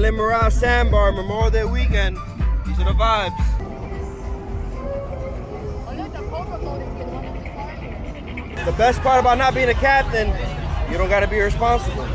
Islamorada Sandbar, Memorial Day weekend. These are the vibes. The best part about not being a captain, you don't gotta be responsible.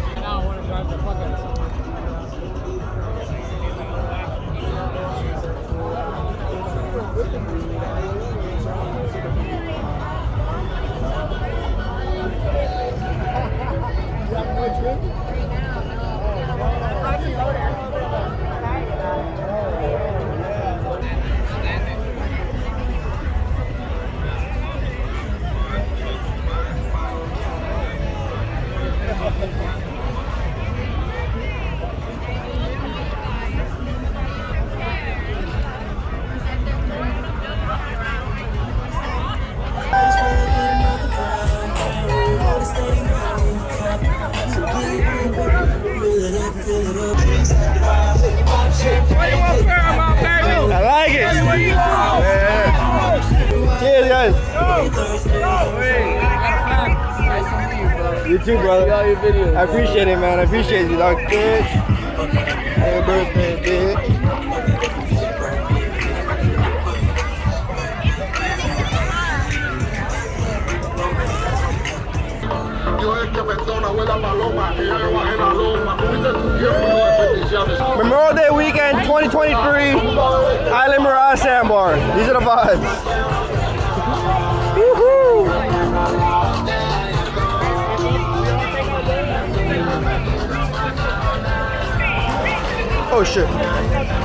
You too, brother. I appreciate it, man. I appreciate you, dog. Good. Happy birthday, dude. Yo es que perdona, abuela paloma, que ya le bajé la loma. Tuviste tu tiempo y no desperdiciaste. Memorial Day weekend 2023, Islamorada Sandbar. These are the vibes. Oh shit.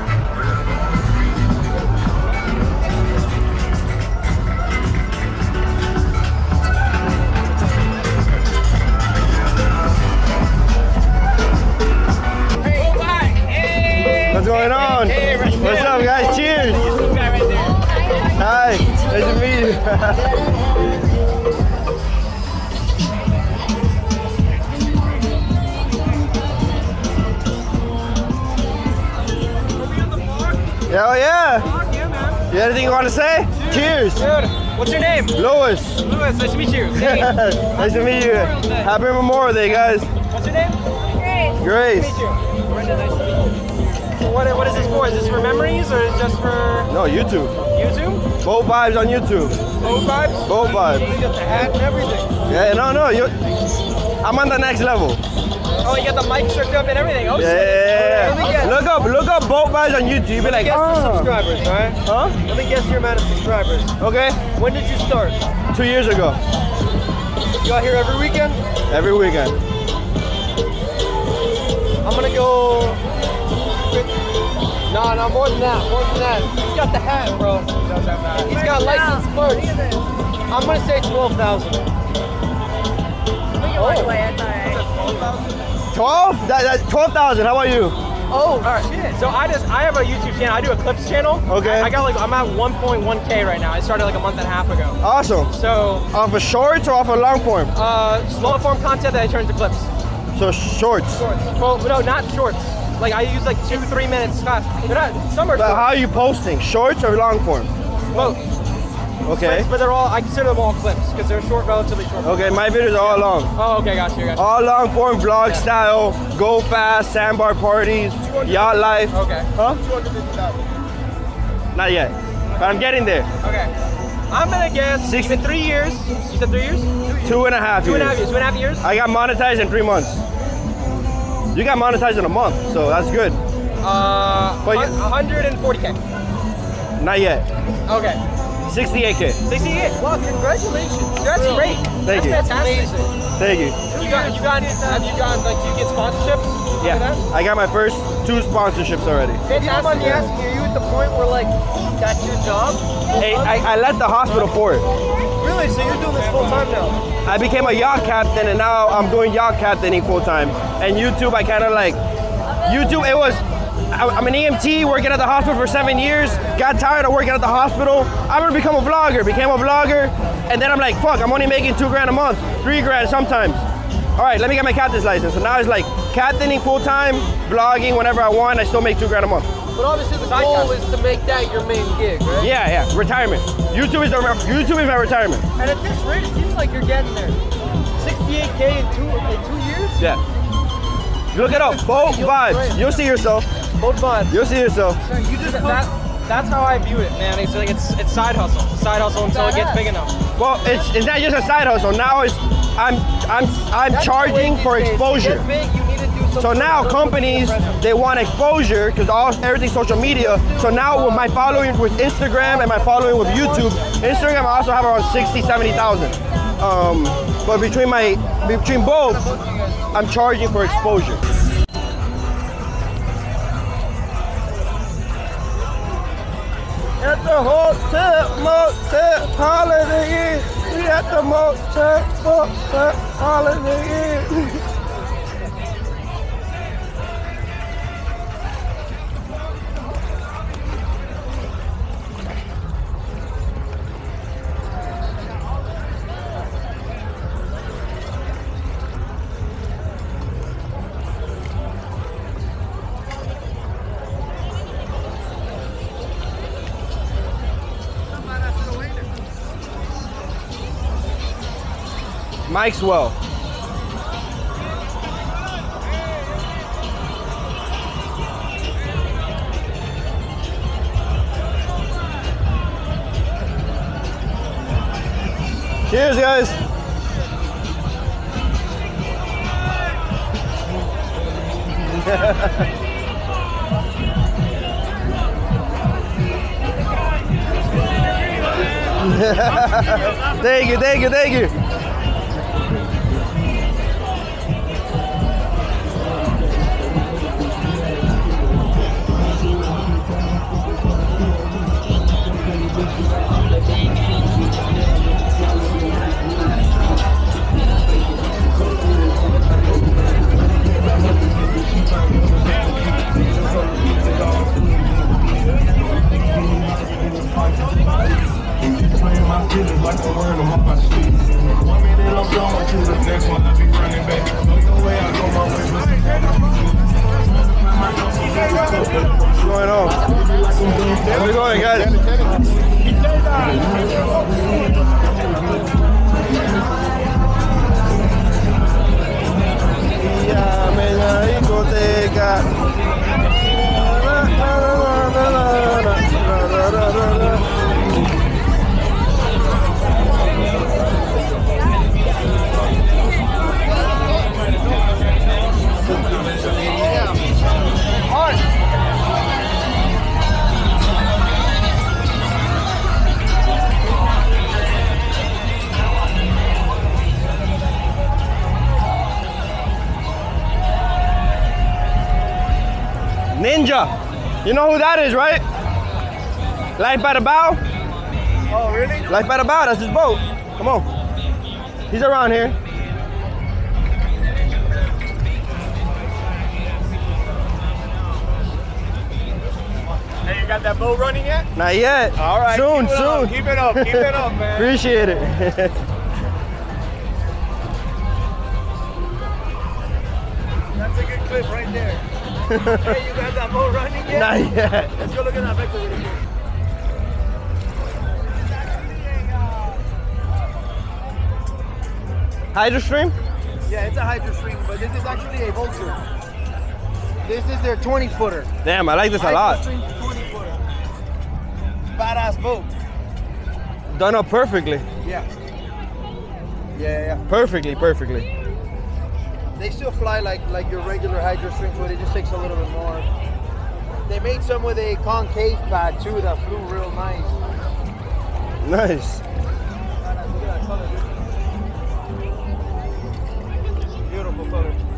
anything you want to say? Cheers! Dude, what's your name? Louis! Louis, nice to meet you. Hey, nice to meet you. Happy Memorial Day, guys. what's your name? Grace. Meet you. Brenda, nice to meet you. What, what is this for? Is this for memories or is it just for No, YouTube. YouTube? Boat vibes on YouTube. Both vibes? Both You vibes. got the hat and everything. Yeah, no, no. You, I'm on the next level. Oh, you got the mic hooked up and everything. Oh, Yeah, shit. yeah, Let me yeah. guess. Look up, look up boat vibes on YouTube. You be like, Guess the ah. subscribers, alright? Huh? Let me guess your amount of subscribers. Okay. When did you start? Two years ago. You out here every weekend? Every weekend. I'm gonna go. No, no, more than that, more than that. He's got the hat, bro. He's got licensed merch. I'm gonna say 12,000. Twelve? That, that twelve thousand. How about you? Oh, shit. So I just, I have a YouTube channel. I do a clips channel. Okay. I, I got like, I'm at 1.1K right now. I started like a month and a half ago. Awesome. So, Off of shorts or off of long form? uh, slow form content that I turn to clips. So shorts. Shorts. Well, no, not shorts. Like I use like two, three minutes fast. They're not, some are But short. how are you posting? Shorts or long form? Both. Okay. But they're all, I consider them all clips because they're short, relatively short. Okay, my videos are all long. Oh, okay, got you, got. All long form vlog style, go fast, sandbar parties, yacht life. Okay. Huh? 250,000. Not yet. But I'm getting there. Okay. I'm gonna guess Six- in three years. You said three years? Two and a half Two years. and a half years. Two and a half years? I got monetized in three months. You got monetized in a month, so that's good. Uh, But you- 140k. Not yet. Okay. 68k. 68. Wow, congratulations. That's great. Thank That's you. fantastic. Amazing. Thank you. You got, you got, have you gotten, like, do you get sponsorships? Yeah, Look at that. I got my first two sponsorships already. If you mind me asking, are you at the point where, like, that's your job? Hey, I, I left the hospital for it. Really? So you're doing this full time now? I became a yacht captain and now I'm doing yacht captaining full time. And YouTube, I kind of like YouTube, it was. I'm an EMT working at the hospital for seven years. Got tired of working at the hospital. I'm gonna become a vlogger. Became a vlogger, and then I'm like, fuck, I'm only making two grand a month, three grand sometimes. All right, let me get my captain's license. So now it's like captaining full time, vlogging whenever I want. I still make two grand a month. But obviously the goal is to make that your main gig, right? Yeah, yeah, retirement. YouTube is the YouTube is my retirement. And at this rate, it seems like you're getting there. 68k in two in two years. Yeah. Look it up, boat vibes. You'll see yourself. Boat vibes. You'll see yourself. You just that, that's how I view it, man. It's like it's it's side hustle, side hustle until it gets big enough. Well, it's it's not just a side hustle. Now it's I'm I'm I'm That's charging for these days. To exposure. get big, you need to do something So now companies they want exposure because all everything's social media. So now with my following with Instagram and my following with YouTube, Instagram I also have around 60, 70,000. Um, but between my between both, I'm charging for exposure. The hotel, motel, holiday. We at the motel, motel, holiday inn. Maxwell. Cheers, guys. thank you, thank you, thank you. got You know who that is, right? Life by the bow? Oh really? Life by the bow, that's his boat. Come on. He's around here. Hey, you got that boat running yet? Not yet. All right. Soon, keep it up, soon. Keep it up. Keep it up, man. Appreciate it. That's a good clip right there. hey, got running yet? Not yet. Let's go look at that picture really quick. Hydrostream? Yeah, it's a Hydrostream, but this is actually a vulture. This is their 20 footer. Damn, I like this a lot. stream 20 footer. Badass boat. Done up perfectly. Yeah. Yeah, yeah. Perfectly, perfectly. They still fly like like your regular Hydrostream but It just takes a little bit more. They made some with a concave pad too that flew real nice. Nice. Look at that color, dude. Beautiful color.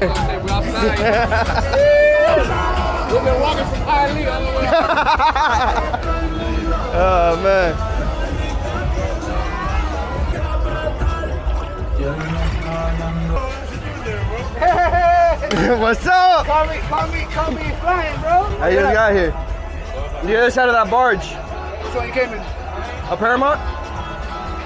We've been walking from Hialeah all the way oh man. What's up? Call me, call me, call me flying, bro. I just got here. The other side of that barge. Which one you came in? A Paramount?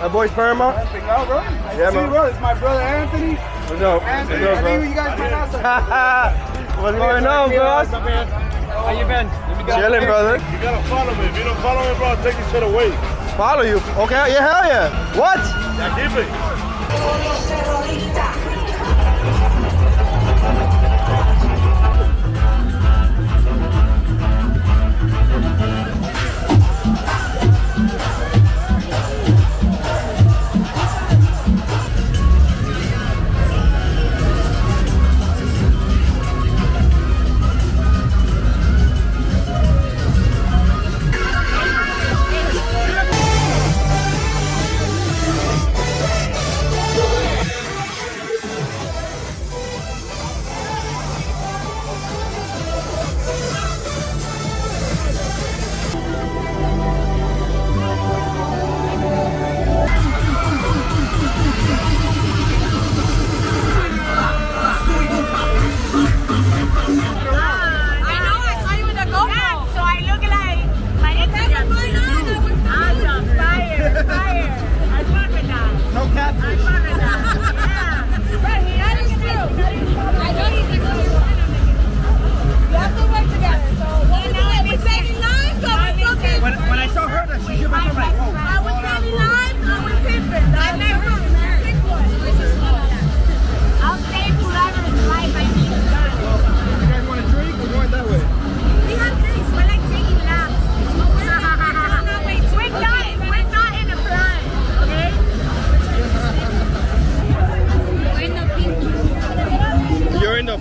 My boy's Paramount? Big out, bro. I Yeah, see, man. bro. It's my brother Anthony. What's up? Anthony, What's I up, think bro? you guys might not What's going on, bros? How you been? Let me go. Chilling, brother. You gotta follow me. If you don't follow me, bro, I'll take your shit away. Follow you. Okay, yeah, hell yeah. What? Yeah, keep it.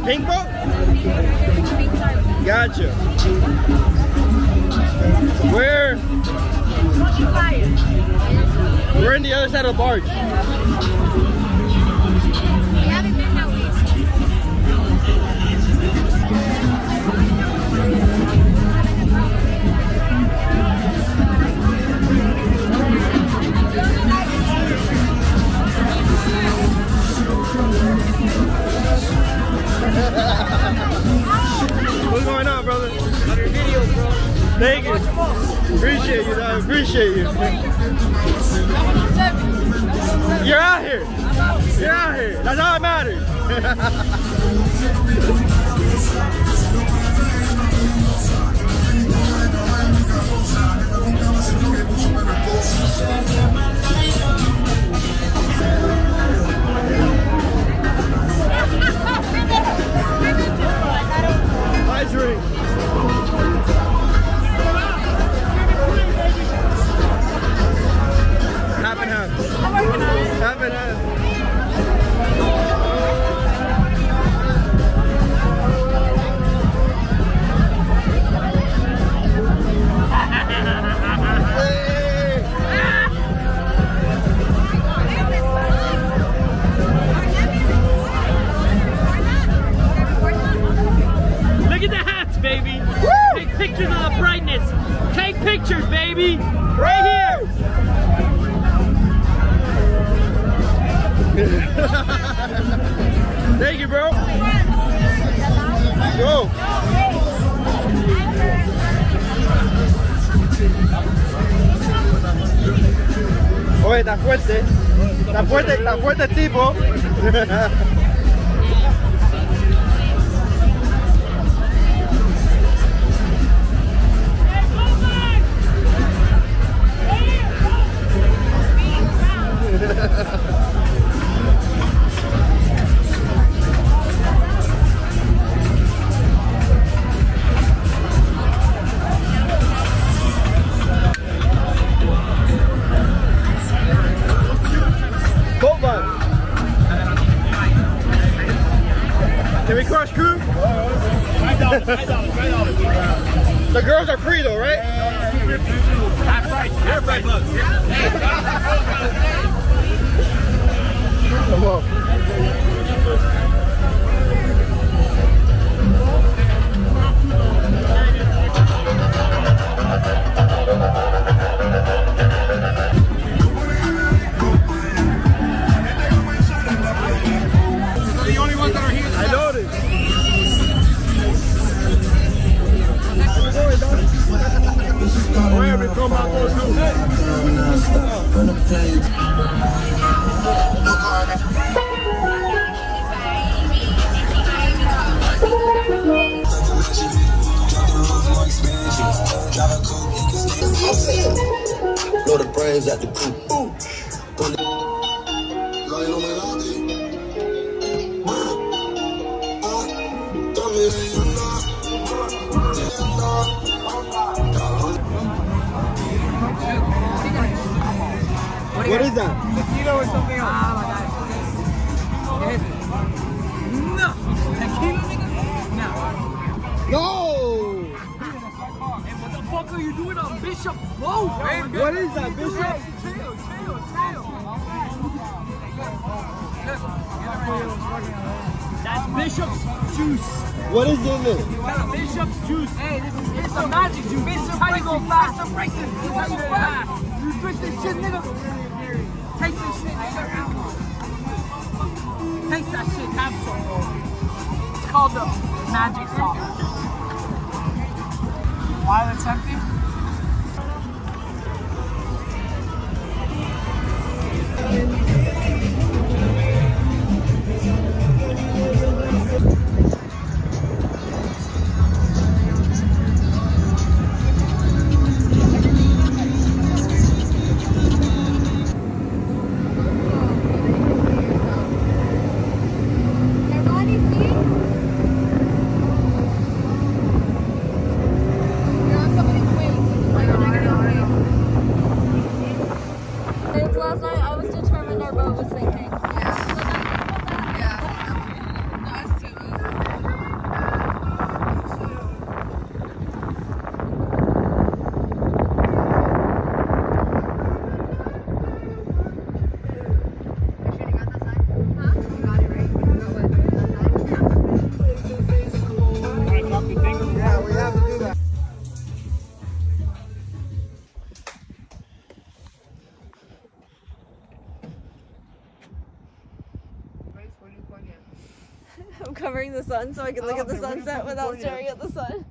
Pink. Boat? Gotcha. Fire. we're in the other side of the barge. Thank you. Appreciate you, dog. Appreciate you. You're out here. You're out here. That's all that matters. pictures, baby. Right here. Thank you, bro. Go. Oye, está fuerte. Está fuerte, está fuerte tipo. Blow the brains at the coop. What is that? Tequila or something else? Ah, my God. No. Tequila, nigga? No. No! Hey, fuck are doing on Bishop? Whoa, man. What is that, Bishop? Chill, chill, chill. That's Bishop's juice. What is in it? Bishop's juice. Hey, this is it's a magic juice. Bishop how you go fast? Bishop racing. You how you fast? You drink this shit, nigga. Taste this shit, nigga. Taste that shit. Have some. It's called the magic sauce. While it's. Sun so I can look at the sunset without staring at the sun.